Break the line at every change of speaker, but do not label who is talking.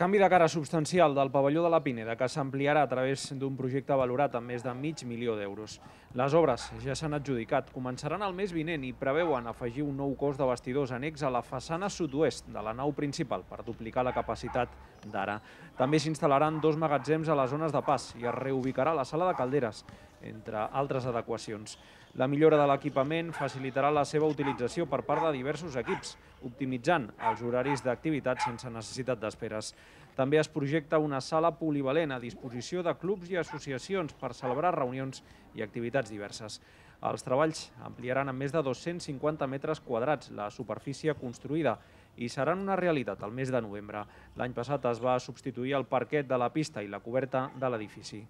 Canvi de cara substancial del pavelló de la Pineda, que s'ampliarà a través d'un projecte valorat amb més de mig milió d'euros. Les obres ja s'han adjudicat, començaran el mes vinent i preveuen afegir un nou cos de vestidors annex a la façana sud-oest de la nau principal per duplicar la capacitat d'ara. També s'instal·laran dos magatzems a les zones de pas i es reubicarà la sala de calderes, entre altres adequacions. La millora de l'equipament facilitarà la seva utilització per part de diversos equips, optimitzant els horaris d'activitat sense necessitat d'esperes. També es projecta una sala polivalent a disposició de clubs i associacions per celebrar reunions i activitats diverses. Els treballs ampliaran en més de 250 metres quadrats la superfície construïda i seran una realitat el mes de novembre. L'any passat es va substituir el parquet de la pista i la coberta de l'edifici.